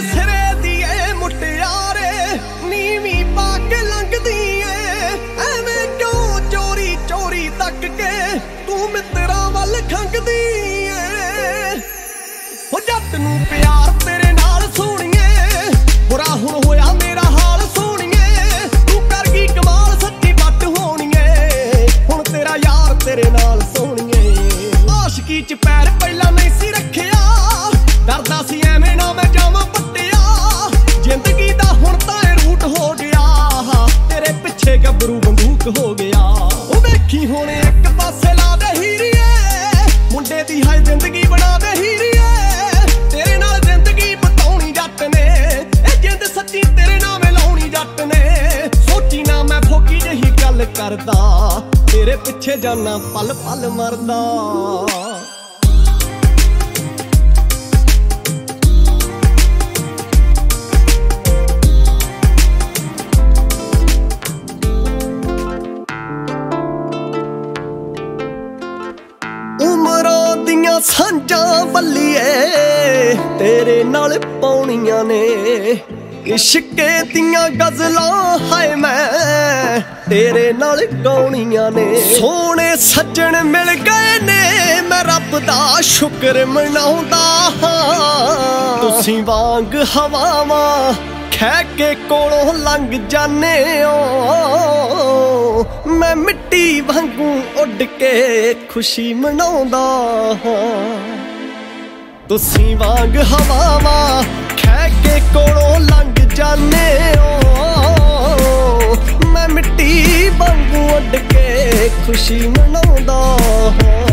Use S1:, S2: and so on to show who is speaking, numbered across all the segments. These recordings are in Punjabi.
S1: ਸਿਰੇ ਦੀ ਏ ਮੁਟਿਆਰੇ, ਨੀਵੀਂ ਪਾ ਕੇ ਲੰਘਦੀ ਏ। ਐਵੇਂ ਕਿਉਂ ਚੋਰੀ ਚੋਰੀ ਤੱਕ ਕੇ ਤੂੰ ਮਿੱਤਰਾਂ ਵੱਲ ਖੰਗਦੀ ਏ? ਹੋ ਜੱਟ ਨੂੰ ਪਿਆਰ ਗੱਭਰੂ ਹੋ ਗਿਆ। ਉਹ ਵੇਖੀ ਹੁਣ ਇੱਕ ਪਾਸੇ ਲਾ ਦੇ ਹੀਰੀਏ। ਮੁੰਡੇ ਦੀ ਹਾਈ ਜ਼ਿੰਦਗੀ ਬਣਾ ਦੇ ਹੀਰੀਏ। ਤੇਰੇ ਨਾਲ ਜ਼ਿੰਦਗੀ ਬਤਾਉਣੀ ਜੱਟ ਨੇ। ਇਹ ਜਿੰਦ ਸੱਚੀ ਤੇਰੇ ਨਾਮ ਲਾਉਣੀ ਜੱਟ ਨੇ। ਸੋਚੀ ਨਾ ਮੈਂ ਫੋਕੀ ਜਹੀ ਗੱਲ ਕਰਦਾ। ਤੇਰੇ ਪਿੱਛੇ ਜਾਨਾ ਪਲ ਪਲ ਮਰਦਾ। ਦੀਆਂ ਸਾਂਝਾਂ ਬੱਲੀਏ ਤੇਰੇ ਨਾਲ ਪਾਉਣੀਆਂ ਨੇ। ਇਸ਼ਕੇ ਦੀਆਂ ਗਜ਼ਲਾਂ, ਹਾਏ ਮੈਂ, ਤੇਰੇ ਨਾਲ ਗਾਉਣੀਆਂ ਨੇ। ਸੋਹਣੇ ਸੱਜਣ ਮਿਲ ਗਏ ਨੇ, ਮੈਂ ਰੱਬ ਦਾ ਸ਼ੁਕਰ ਮਨਾਉਂਦਾ ਹਾਂ। ਤੁਸੀਂ ਵਾਂਗ ਹਵਾਵਾਂ ਖਹਿ ਕੇ ਕੋਲੋਂ ਲੰਘ ਜਾਣੇ ਓ ਮੈਂ ਮਿੱਟੀ ਵਾਂਗੂ ਉੱਡ ਕੇ ਖੁਸ਼ੀ ਮਨਾਉਂਦਾ ਹਾਂ। ਤੁਸੀਂ ਵਾਂਗ ਹਵਾਵਾਂ ਖਹਿ ਕੇ ਕੋਲੋਂ ਲੰਘ ਜਾਣੇ ਓ ਮੈਂ ਮਿੱਟੀ ਵਾਂਗੂ ਉੱਡ ਕੇ ਖੁਸ਼ੀ ਮਨਾਉਂਦਾ ਹਾਂ।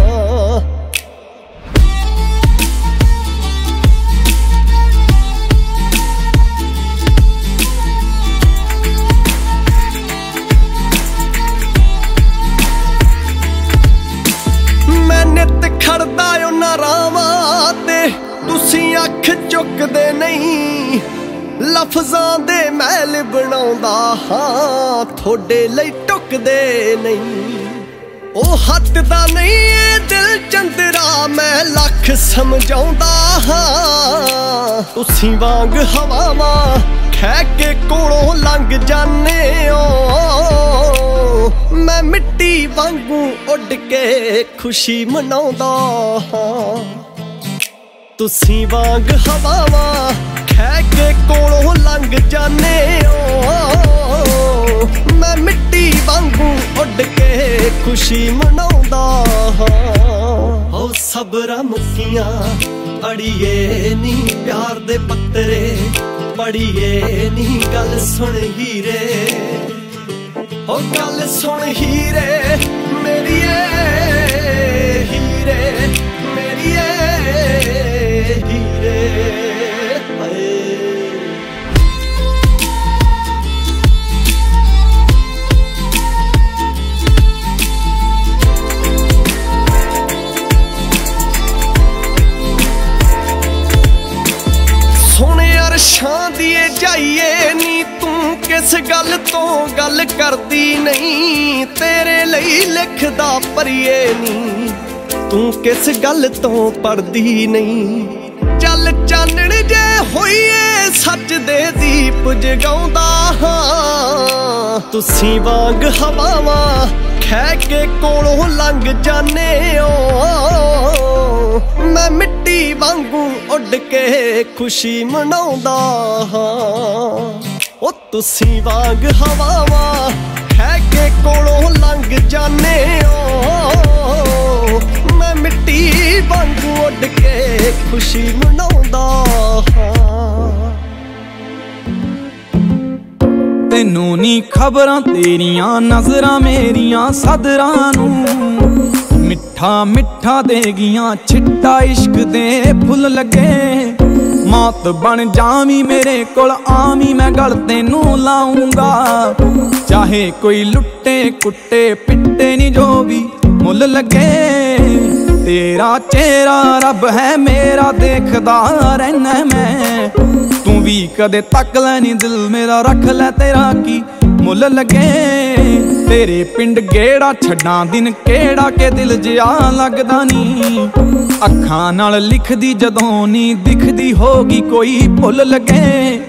S1: ਅੱਖ ਚੁੱਕਦੇ ਨਹੀਂ। ਲਫ਼ਜ਼ਾਂ ਦੇ ਮਹਿਲ ਬਣਾਉਂਦਾ ਹਾਂ, ਤੁਹਾਡੇ ਲਈ ਟੁੱਕਦੇ ਨਹੀਂ। ਉਹ ਹੱਥ ਦਾ ਨਹੀਂ ਏ ਦਿਲ ਚੰਦਰਾ, ਮੈਂ ਲੱਖ ਸਮਝਾਉਂਦਾ ਹਾਂ। ਤੁਸੀਂ ਵਾਂਗ ਹਵਾਵਾਂ ਖਹਿ ਕੇ ਕੋਲੋਂ ਲੰਘ ਜਾਂਦੇ ਓ ਮੈਂ ਮਿੱਟੀ ਵਾਂਗੂ ਉੱਡ ਕੇ ਖੁਸ਼ੀ ਮਨਾਉਂਦਾ ਹਾਂ। ਤੁਸੀਂ ਵਾਂਗ ਹਵਾਵਾਂ ਖਹਿ ਕੇ ਕੋਲੋਂ ਲੰਘ ਜਾਣੇ ਓ ਮੈਂ ਮਿੱਟੀ ਵਾਂਗੂ ਉੱਡ ਕੇ ਖੁਸ਼ੀ ਮਨਾਉਂਦਾ ਹਾਂ। ਹੋ ਸਬਰਾ ਮੁਕੀਆਂ, ਅੜੀਏ ਨੀ ਪਿਆਰ ਦੇ ਪੱਤਰੇ, ਪੜੀਏ ਨੀ ਗੱਲ ਸੁਣ ਹੀਰੇ। ਓ ਗੱਲ ਸੁਣ ਹੀਰੇ ਕਿਸ ਗੱਲ ਤੋਂ ਗੱਲ ਕਰਦੀ ਨਹੀਂ, ਤੇਰੇ ਲਈ ਲਿਖਦਾ ਪਰੀਏ ਨੀ ਤੂੰ ਕਿਸ ਗੱਲ ਤੋਂ ਪੜਦੀ ਨਹੀਂ? ਚੱਲ ਚਾਨਣ ਜੇ ਹੋਈਏ ਸੱਚ ਦੇ ਦੀਪ ਜਗਾਉਂਦਾ ਹਾਂ। ਤੁਸੀਂ ਵਾਂਗ ਹਵਾਵਾਂ ਖਹਿ ਕੇ ਕੋਲੋਂ ਲੰਘ ਜਾਣੇ ਓ ਮੈਂ ਮਿੱਟੀ ਵਾਂਗੂ ਉੱਡ ਕੇ ਖੁਸ਼ੀ ਮਨਾਉਂਦਾ ਹਾਂ। ਉਹ ਤੁਸੀਂ ਵਾਂਗ ਹਵਾਵਾ ਖਹਿ ਕੇ ਕੋਲੋਂ ਲੰਘ ਜਾਣੇ ਓ ਮੈਂ ਮਿੱਟੀ ਵਾਂਗੂ ਉੱਡ ਕੇ ਖੁਸ਼ੀ ਮਨਾਉਂਦਾ ਹਾਂ।
S2: ਤੈਨੂੰ ਨੀ ਖਬਰਾਂ ਤੇਰੀਆਂ, ਨਜ਼ਰਾਂ ਮੇਰੀਆਂ, ਸਦਰਾਂ ਨੂੰ। ਮਿੱਠਾ ਮਿੱਠਾ ਦੇਗੀਆਂ ਛਿੱਟਾ ਇਸ਼ਕ ਦੇ ਫੁੱਲ ਲੱਗੇ। ਮੌਤ ਬਣ ਜਾਵੀਂ ਮੇਰੇ ਕੋਲ, ਆਵੀ ਮੈਂ ਗਲ ਤੈਨੂੰ ਲਾਉਂਗਾ ਚਾਹੇ ਕੋਈ ਲੁੱਟੇ ਕੁੱਟੇ ਪਿੱਟੇ ਨੀ ਜੋ ਵੀ ਮੁੱਲ ਲੱਗੇ, ਤੇਰਾ ਚਿਹਰਾ ਰੱਬ ਹੈ ਮੇਰਾ, ਦੇਖਦਾ ਰਹਿਣਾ ਮੈਂ। ਤੂੰ ਵੀ ਕਦੇ ਤੱਕ ਲੈ ਨੀ ਦਿਲ ਮੇਰਾ, ਰੱਖ ਲੈ ਤੇਰਾ ਕੀ ਮੁੱਲ ਲੱਗੇ। ਤੇਰੇ ਪਿੰਡ ਗੇੜਾ ਛੱਡਾਂ ਦਿਨ ਕਿਹੜਾ ਕੇ ਦਿਲ ਜਿਆ ਲੱਗਦਾ ਨੀ। ਅੱਖਾਂ ਨਾਲ ਲਿਖਦੀ ਜਦੋਂ ਨੀ ਦਿਖਦੀ ਹੋਗੀ ਕੋਈ ਭੁੱਲ ਲੱਗੇ।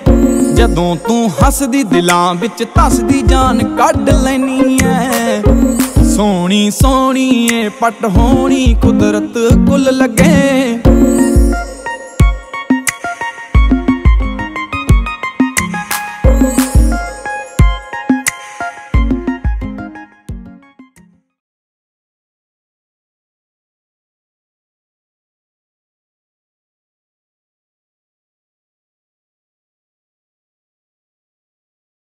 S2: ਜਦੋਂ ਤੂੰ ਹੱਸਦੀ ਦਿਲਾਂ ਵਿੱਚ ਤਸਦੀ ਜਾਨ ਕੱਢ ਲੈਨੀ ਐ। ਸੋਹਣੀ ਸੋਹਣੀ ਏ ਪਟ ਹੋਣੀ ਕੁਦਰਤ ਕੁੱਲ ਲਗੇ।